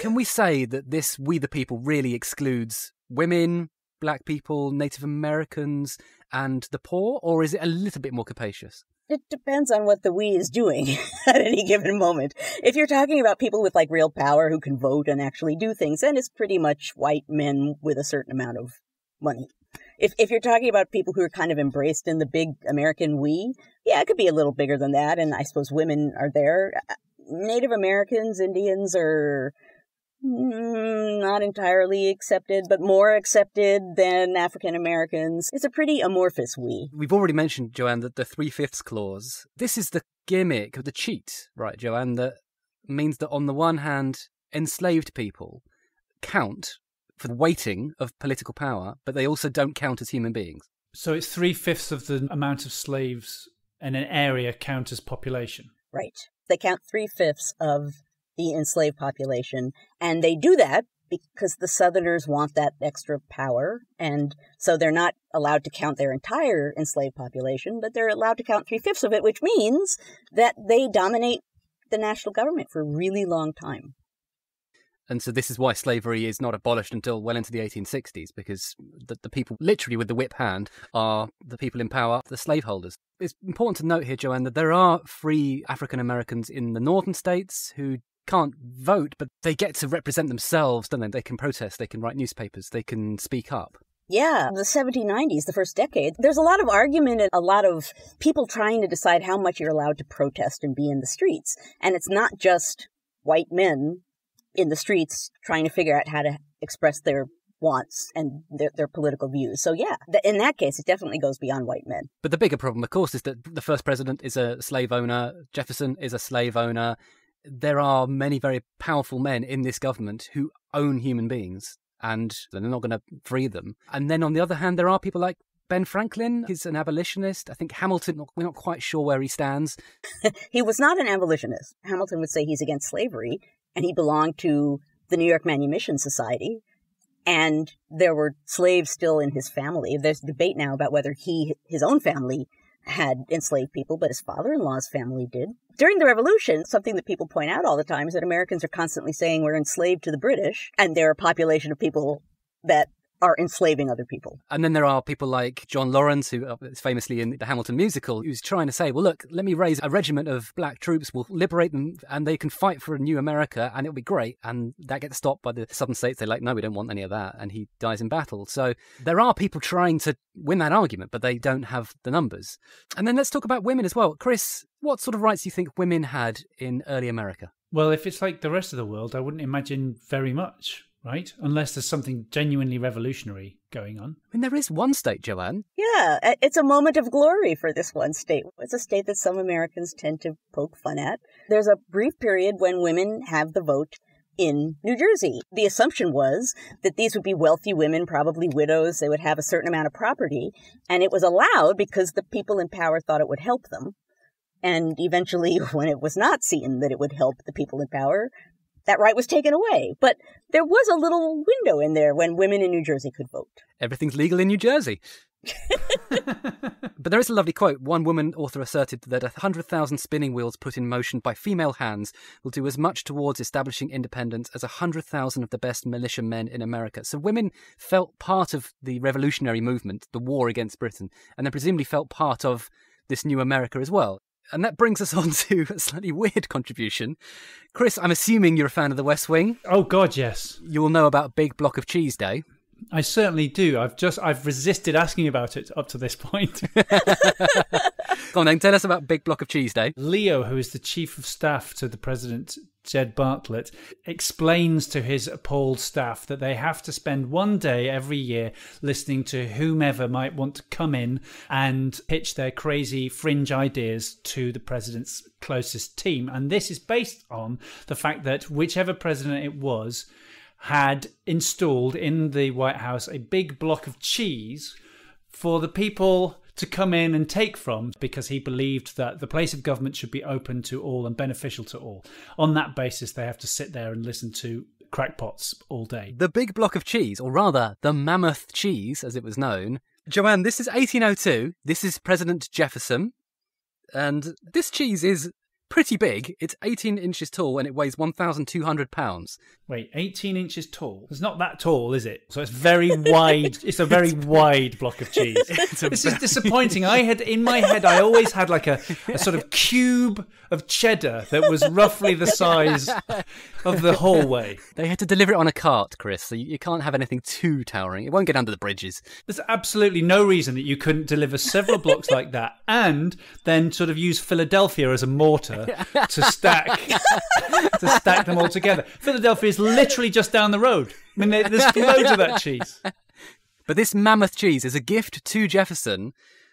Can we say that this We the People really excludes women, black people, Native Americans, and the poor, or is it a little bit more capacious? It depends on what the we is doing at any given moment. If you're talking about people with like real power who can vote and actually do things, then it's pretty much white men with a certain amount of money. If if you're talking about people who are kind of embraced in the big American we, yeah, it could be a little bigger than that, and I suppose women are there. Native Americans, Indians are mm, not entirely accepted, but more accepted than African Americans. It's a pretty amorphous we. We've already mentioned, Joanne, that the three fifths clause. This is the gimmick of the cheat, right, Joanne? That means that on the one hand, enslaved people count for the weighting of political power, but they also don't count as human beings. So it's three fifths of the amount of slaves in an area count as population. Right. They count three fifths of the enslaved population, and they do that because the Southerners want that extra power, and so they're not allowed to count their entire enslaved population, but they're allowed to count three fifths of it, which means that they dominate the national government for a really long time. And so this is why slavery is not abolished until well into the 1860s, because the, the people literally with the whip hand are the people in power, the slaveholders. It's important to note here, Joanne, that there are free African Americans in the northern states who can't vote, but they get to represent themselves, don't they? They can protest, they can write newspapers, they can speak up. Yeah, the 1790s, the first decade, there's a lot of argument and a lot of people trying to decide how much you're allowed to protest and be in the streets. And it's not just white men in the streets trying to figure out how to express their wants and their, their political views. So yeah, th- in that case, it definitely goes beyond white men. But the bigger problem, of course, is that the first president is a slave owner, Jefferson is a slave owner. There are many very powerful men in this government who own human beings and they're not going to free them. And then on the other hand, there are people like Ben Franklin, he's an abolitionist. I think Hamilton, we're not quite sure where he stands. he was not an abolitionist. Hamilton would say he's against slavery, and he belonged to the New York Manumission Society. And there were slaves still in his family. There's debate now about whether he, his own family, had enslaved people, but his father-in-law's family did. During the Revolution, something that people point out all the time is that Americans are constantly saying we're enslaved to the British, and they're a population of people that are enslaving other people. And then there are people like John Laurens, who uh, is famously in the Hamilton musical, who's trying to say, well, look, let me raise a regiment of black troops, we'll liberate them, and they can fight for a new America, and it'll be great. And that gets stopped by the southern states. They're like, no, we don't want any of that. And he dies in battle. So there are people trying to win that argument, but they don't have the numbers. And then let's talk about women as well. Chris, what sort of rights do you think women had in early America? Well, if it's like the rest of the world, I wouldn't imagine very much right? Unless there's something genuinely revolutionary going on. I mean, there is one state, Joanne. Yeah, it's a moment of glory for this one state. It's a state that some Americans tend to poke fun at. There's a brief period when women have the vote in New Jersey. The assumption was that these would be wealthy women, probably widows. They would have a certain amount of property. And it was allowed because the people in power thought it would help them. And eventually, when it was not seen that it would help the people in power, that right was taken away. But there was a little window in there when women in New Jersey could vote. Everything's legal in New Jersey. but there is a lovely quote. One woman author asserted that a hundred thousand spinning wheels put in motion by female hands will do as much towards establishing independence as a hundred thousand of the best militia men in America. So women felt part of the revolutionary movement, the war against Britain, and then presumably felt part of this new America as well. And that brings us on to a slightly weird contribution. Chris, I'm assuming you're a fan of The West Wing. Oh God, yes. You will know about Big Block of Cheese Day. I certainly do. I've just I've resisted asking about it up to this point. Go on then, tell us about Big Block of Cheese Day. Leo, who is the chief of staff to the president, Jed Bartlet, explains to his appalled staff that they have to spend one day every year listening to whomever might want to come in and pitch their crazy fringe ideas to the president's closest team. And this is based on the fact that whichever president it was had installed in the White House a big block of cheese for the people to come in and take from because he believed that the place of government should be open to all and beneficial to all. On that basis, they have to sit there and listen to crackpots all day. The big block of cheese, or rather, the mammoth cheese, as it was known. Joanne, this is 1802. This is President Jefferson. And this cheese is pretty big. It's 18 inches tall and it weighs 1,200 pounds. Wait, 18 inches tall? It's not that tall, is it? So it's very wide. It's a very wide block of cheese. this very... is disappointing. I had in my head, I always had like a, a sort of cube of cheddar that was roughly the size of the hallway. They had to deliver it on a cart, Chris, so you, you can't have anything too towering. It won't get under the bridges. There's absolutely no reason that you couldn't deliver several blocks like that and then sort of use Philadelphia as a mortar to stack to stack them all together. Philadelphia is literally just down the road. I mean, there's loads of that cheese. But this mammoth cheese is a gift to Jefferson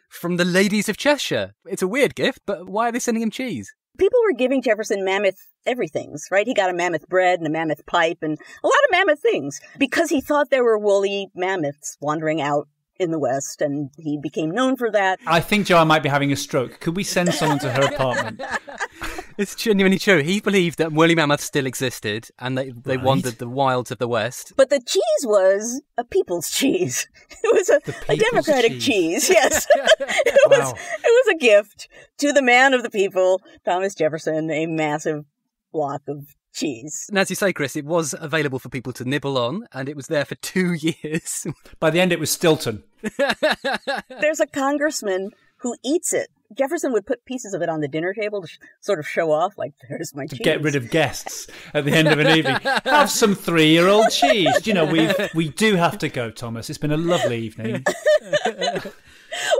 from the ladies of Cheshire. It's a weird gift, but why are they sending him cheese? People were giving Jefferson mammoth everythings, right? He got a mammoth bread and a mammoth pipe and a lot of mammoth things because he thought there were woolly mammoths wandering out in the West, and he became known for that. I think Joanne might be having a stroke. Could we send someone to her apartment? It's genuinely true. He believed that woolly mammoths still existed, and they they right. wandered the wilds of the West. But the cheese was a people's cheese. It was a, a democratic cheese. cheese yes, it wow. was. It was a gift to the man of the people, Thomas Jefferson, a massive block of cheese. And as you say, Chris, it was available for people to nibble on, and it was there for two years. By the end, it was Stilton. There's a congressman who eats it. Jefferson would put pieces of it on the dinner table to sh- sort of show off, like, there's my to cheese. get rid of guests at the end of an evening. Have some three-year-old cheese. You know, we we do have to go, Thomas. It's been a lovely evening.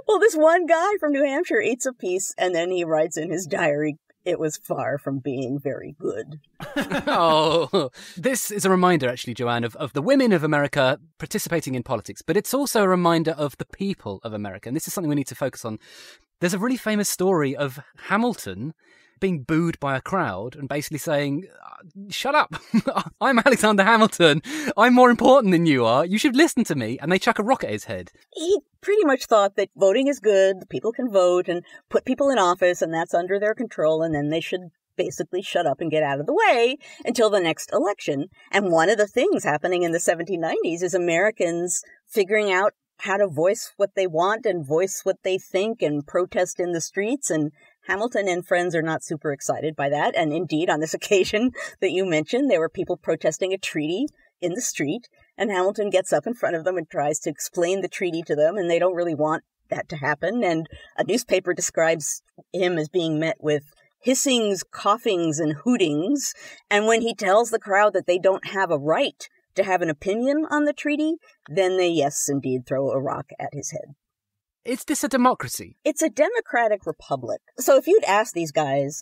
well, this one guy from New Hampshire eats a piece, and then he writes in his diary, it was far from being very good. oh, this is a reminder, actually, Joanne, of, of the women of America participating in politics, but it's also a reminder of the people of America. And this is something we need to focus on. There's a really famous story of Hamilton being booed by a crowd and basically saying, uh, Shut up. I'm Alexander Hamilton. I'm more important than you are. You should listen to me. And they chuck a rock at his head. He pretty much thought that voting is good, people can vote and put people in office, and that's under their control, and then they should basically shut up and get out of the way until the next election. And one of the things happening in the 1790s is Americans figuring out how to voice what they want and voice what they think and protest in the streets. And Hamilton and friends are not super excited by that. And indeed, on this occasion that you mentioned, there were people protesting a treaty in the street. And Hamilton gets up in front of them and tries to explain the treaty to them. And they don't really want that to happen. And a newspaper describes him as being met with hissings, coughings, and hootings. And when he tells the crowd that they don't have a right to have an opinion on the treaty, then they, yes, indeed, throw a rock at his head. Is this a democracy? It's a democratic republic. So if you'd asked these guys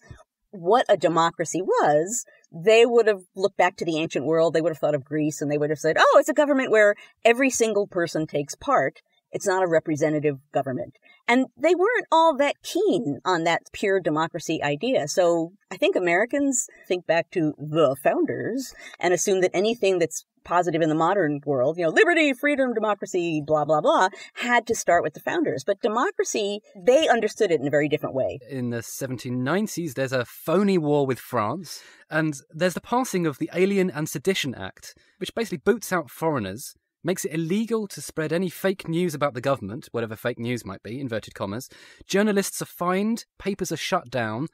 what a democracy was, they would have looked back to the ancient world. They would have thought of Greece and they would have said, oh, it's a government where every single person takes part. It's not a representative government. And they weren't all that keen on that pure democracy idea. So I think Americans think back to the founders and assume that anything that's positive in the modern world, you know, liberty, freedom, democracy, blah, blah, blah, had to start with the founders. But democracy, they understood it in a very different way. In the 1790s, there's a phony war with France, and there's the passing of the Alien and Sedition Act, which basically boots out foreigners makes it illegal to spread any fake news about the government, whatever fake news might be, inverted commas. Journalists are fined, papers are shut down.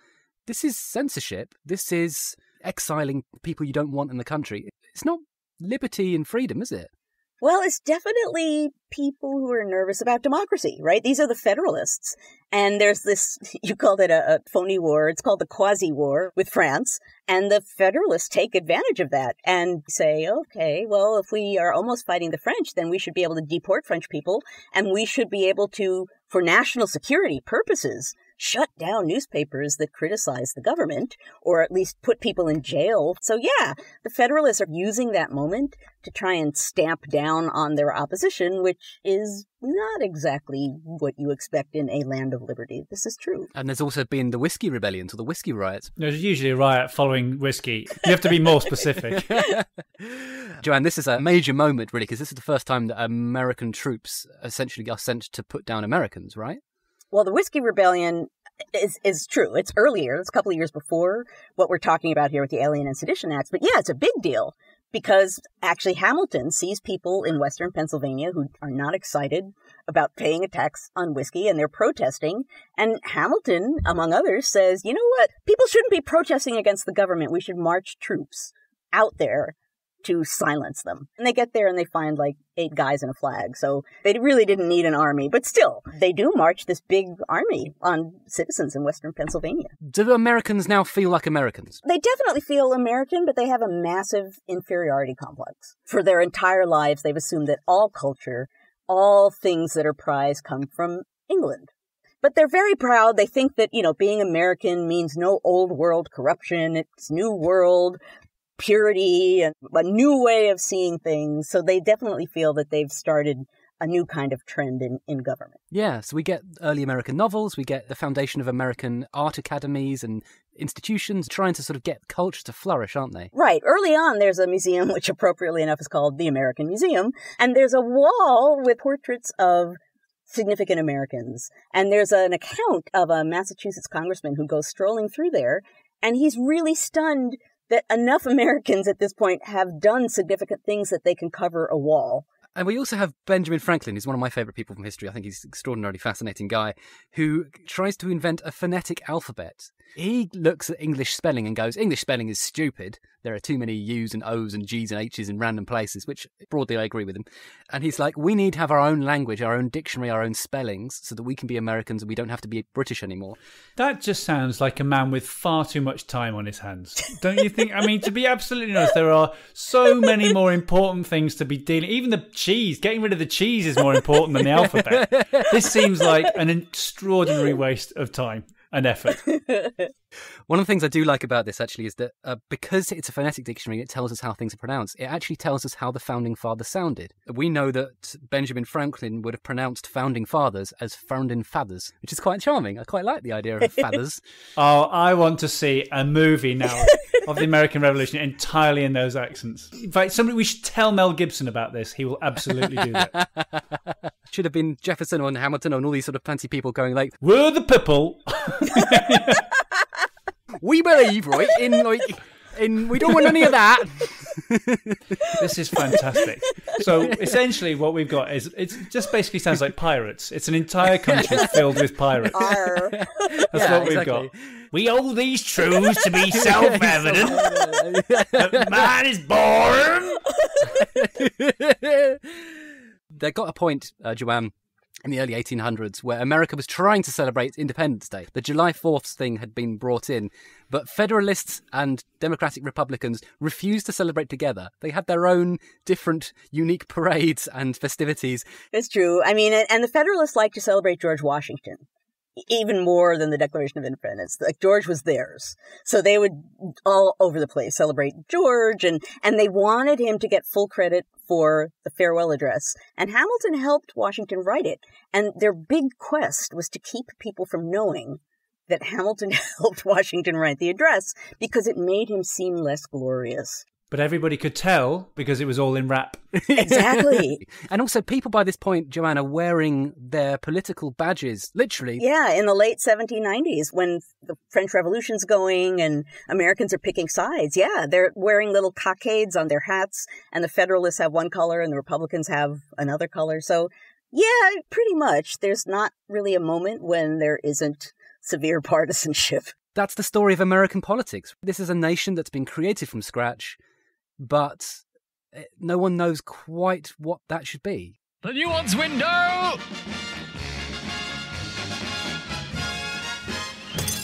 This is censorship. This is exiling people you don't want in the country. It's not liberty and freedom, is it? Well, it's definitely people who are nervous about democracy, right? These are the Federalists. And there's this, you called it a, a phony war. It's called the quasi war with France. And the Federalists take advantage of that and say, okay, well, if we are almost fighting the French, then we should be able to deport French people and we should be able to, for national security purposes, shut down newspapers that criticize the government or at least put people in jail. So yeah, the Federalists are using that moment to try and stamp down on their opposition, which is not exactly what you expect in a land of liberty. This is true. And there's also been the Whiskey Rebellion, or the Whiskey Riots. There's usually a riot following whiskey. You have to be more specific. Joanne, this is a major moment, really, because this is the first time that American troops essentially are sent to put down Americans, right? Well, the Whiskey Rebellion is is true. It's earlier. It's a couple of years before what we're talking about here with the Alien and Sedition Acts. But yeah, it's a big deal because actually Hamilton sees people in Western Pennsylvania who are not excited about paying a tax on whiskey and they're protesting. And Hamilton, among others, says, you know what? People shouldn't be protesting against the government. We should march troops out there to silence them. And they get there and they find like eight guys and a flag. So they really didn't need an army, but still, they do march this big army on citizens in Western Pennsylvania. Do Americans now feel like Americans? They definitely feel American, but they have a massive inferiority complex. For their entire lives, they've assumed that all culture, all things that are prized come from England. But they're very proud. They think that, you know, being American means no old world corruption. It's new world purity and a new way of seeing things. So they definitely feel that they've started a new kind of trend in, in government. Yeah, so we get early American novels, we get the foundation of American art academies and institutions trying to sort of get culture to flourish, aren't they? Right. Early on, there's a museum, which appropriately enough is called the American Museum, and there's a wall with portraits of significant Americans. And there's an account of a Massachusetts congressman who goes strolling through there, and he's really stunned that enough Americans at this point have done significant things that they can cover a wall. And we also have Benjamin Franklin, who's one of my favourite people from history. I think he's an extraordinarily fascinating guy who tries to invent a phonetic alphabet. He looks at English spelling and goes, English spelling is stupid. There are too many U's and O's and G's and H's in random places, which broadly I agree with him. And he's like, we need to have our own language, our own dictionary, our own spellings, so that we can be Americans and we don't have to be British anymore. That just sounds like a man with far too much time on his hands. Don't you think? I mean, to be absolutely honest, there are so many more important things to be dealing. Even the cheese, getting rid of the cheese is more important than the alphabet. This seems like an extraordinary waste of time and effort. One of the things I do like about this actually is that uh, because it's a phonetic dictionary, it tells us how things are pronounced. It actually tells us how the founding fathers sounded. We know that Benjamin Franklin would have pronounced founding fathers as founding fathers, which is quite charming. I quite like the idea of fathers. oh, I want to see a movie now of the American Revolution entirely in those accents. In fact, somebody we should tell Mel Gibson about this. He will absolutely do that. Should have been Jefferson or Hamilton and all these sort of fancy people going like, "We're the people." we believe, right, in like in. We don't want any of that. This is fantastic. So essentially, what we've got is it just basically sounds like pirates. It's an entire country filled with pirates. Arr. That's Yeah, what we've exactly. got. We hold these truths to be self-evident. that man is born. There got a point, uh, Joanne, in the early 1800s where America was trying to celebrate Independence Day. The July 4th thing had been brought in, but Federalists and Democratic Republicans refused to celebrate together. They had their own different, unique parades and festivities. It's true. I mean, and- the Federalists like to celebrate George Washington even more than the Declaration of Independence. Like George was theirs, so they would all over the place celebrate George, and and they wanted him to get full credit for the farewell address. And Hamilton helped Washington write it, and their big quest was to keep people from knowing that Hamilton helped Washington write the address because it made him seem less glorious. But everybody could tell because it was all in rap. Exactly. And also, people by this point, Joanna, wearing their political badges, literally. Yeah, in the late 1790s when the French Revolution's going and Americans are picking sides. Yeah, they're wearing little cockades on their hats and the Federalists have one color and the Republicans have another color. So, yeah, pretty much there's not really a moment when there isn't severe partisanship. That's the story of American politics. This is a nation that's been created from scratch, but eh, no one knows quite what that should be. The nuance window!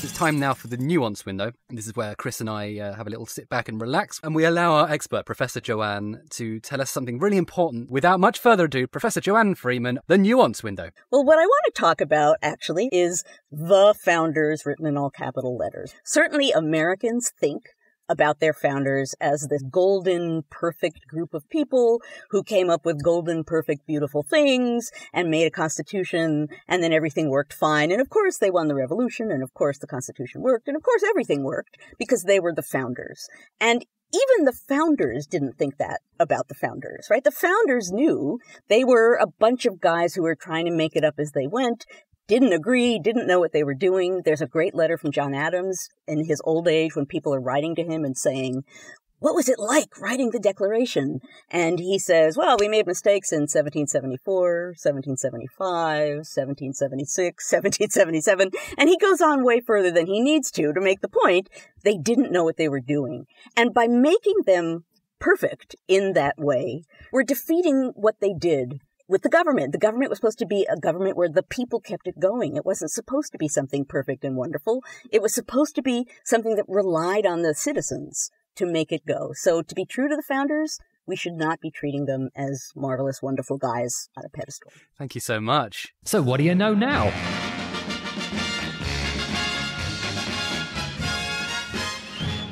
It's time now for the nuance window. This is where Chris and I uh, have a little sit back and relax, and we allow our expert, Professor Joanne, to tell us something really important. Without much further ado, Professor Joanne Freeman, the nuance window. Well, what I want to talk about actually is the founders written in all capital letters. Certainly Americans think about their founders as this golden, perfect group of people who came up with golden, perfect, beautiful things and made a constitution and then everything worked fine. And of course they won the revolution and of course the constitution worked and of course everything worked because they were the founders. And even the founders didn't think that about the founders, right? The founders knew they were a bunch of guys who were trying to make it up as they went, didn't agree, didn't know what they were doing. There's a great letter from John Adams in his old age when people are writing to him and saying, what was it like writing the Declaration? And he says, well, we made mistakes in 1774, 1775, 1776, 1777. And he goes on way further than he needs to to make the point they didn't know what they were doing. And by making them perfect in that way, we're defeating what they did with the government. The government was supposed to be a government where the people kept it going. It wasn't supposed to be something perfect and wonderful. It was supposed to be something that relied on the citizens to make it go. So to be true to the founders, we should not be treating them as marvelous, wonderful guys on a pedestal. Thank you so much. So, what do you know now?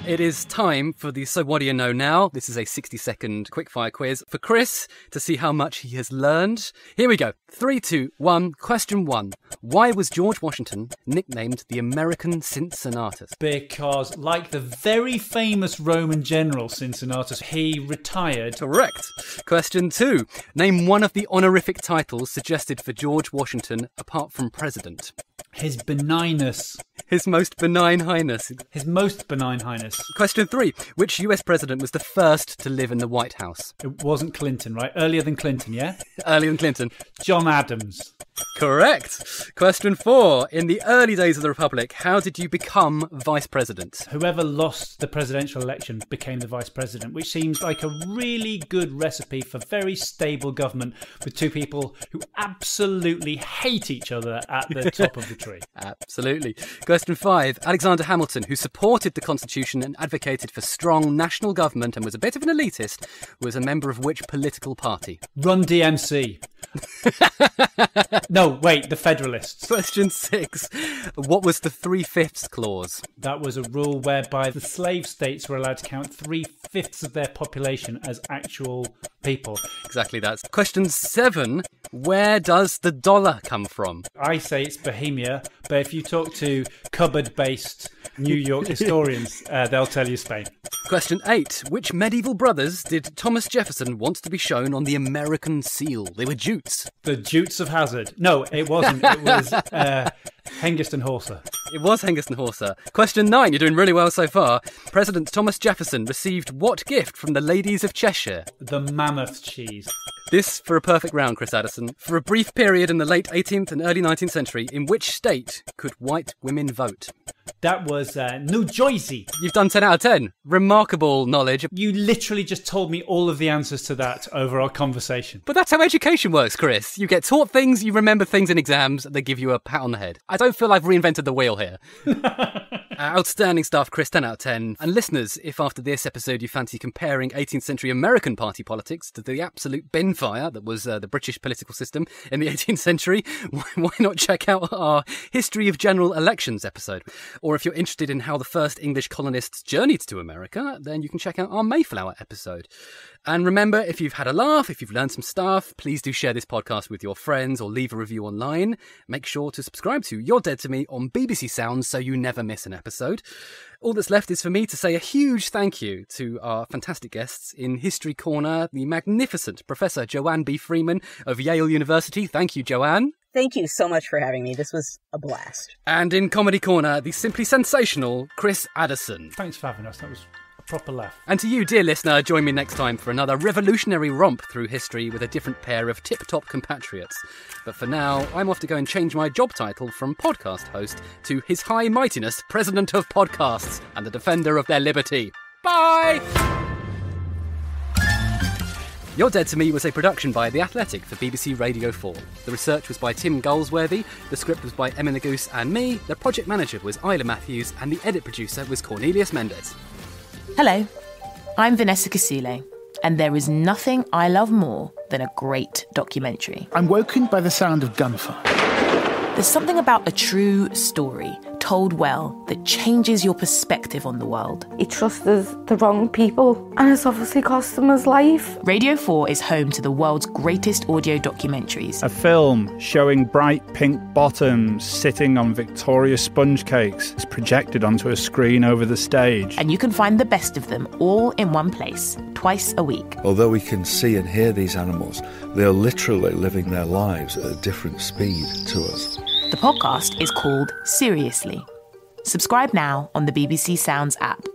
It is time for the So What Do You Know Now? This is a 60 second quickfire quiz for Chris to see how much he has learned. Here we go. Three, two, one. Question one. Why was George Washington nicknamed the American Cincinnatus? Because, like the very famous Roman general Cincinnatus, he retired. Correct. Question two. Name one of the honorific titles suggested for George Washington apart from president. His benignness, His most benign highness. his most benign highness. Question three. Which US president was the first to live in the White House? It wasn't Clinton, right? Earlier than Clinton, yeah? Earlier than Clinton. John Adams. Correct. Question four. In the early days of the Republic, how did you become vice president? Whoever lost the presidential election became the vice president, which seems like a really good recipe for very stable government with two people who absolutely hate each other at the top of Absolutely. Question five. Alexander Hamilton, who supported the Constitution and advocated for strong national government and was a bit of an elitist, was a member of which political party? Run DMC. no, wait, the Federalists. Question six. What was the three fifths clause? That was a rule whereby the slave states were allowed to count three fifths of their population as actual people. Exactly that. Question seven. Where does the dollar come from? I say it's Bohemia, but if you talk to cupboard based New York historians, uh, they'll tell you Spain. Question eight. Which medieval brothers did Thomas Jefferson want to be shown on the American seal? They were Jutes. The Jutes of Hazard. No, it wasn't. It was uh, Hengist and Horsa. It was Hengist and Horsa. Question nine. You're doing really well so far. President Thomas Jefferson received what gift from the ladies of Cheshire? The mammoth cheese. This for a perfect round, Chris Addison. For a brief period in the late 18th and early 19th century, in which state could white women vote? That was uh, New Jersey. You've done 10 out of 10. Remarkable knowledge. You literally just told me all of the answers to that over our conversation. But that's how education works, Chris. You get taught things, you remember things in exams, they give you a pat on the head. I don't feel I've reinvented the wheel here. Uh, outstanding stuff, Chris, 10 out of 10. And listeners, if after this episode you fancy comparing 18th century American party politics to the absolute bin fire that was uh, the British political system in the 18th century, why, why not check out our History of General Elections episode? Or if you're interested in how the first English colonists journeyed to America, then you can check out our Mayflower episode. And remember, if you've had a laugh, if you've learned some stuff, please do share this podcast with your friends or leave a review online. Make sure to subscribe to You're Dead to Me on BBC Sounds so you never miss an episode. All that's left is for me to say a huge thank you to our fantastic guests in History Corner, the magnificent Professor Joanne B. Freeman of Yale University. Thank you, Joanne. Thank you so much for having me. This was a blast. And in Comedy Corner, the simply sensational Chris Addison. Thanks for having us. That was a proper laugh. And to you, dear listener, join me next time for another revolutionary romp through history with a different pair of tip top compatriots. But for now, I'm off to go and change my job title from podcast host to His High Mightiness, President of Podcasts and the Defender of their Liberty. Bye! You're Dead to Me was a production by The Athletic for BBC Radio 4. The research was by Tim Galsworthy, the script was by Emma Nagouse and me, the project manager was Isla Matthews, and the edit producer was Cornelius Mendez. Hello, I'm Vanessa Casile, and there is nothing I love more than a great documentary. I'm woken by the sound of gunfire. There's something about a true story told well that changes your perspective on the world. He trusted the wrong people, and it's obviously cost him his life. Radio 4 is home to the world's greatest audio documentaries. A film showing bright pink bottoms sitting on Victoria sponge cakes is projected onto a screen over the stage. And you can find the best of them all in one place, twice a week. Although we can see and hear these animals, they are literally living their lives at a different speed to us. The podcast is called Seriously. Subscribe now on the BBC Sounds app.